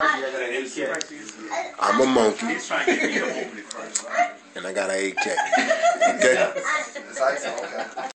I'm a monkey. and I got an AK. Okay?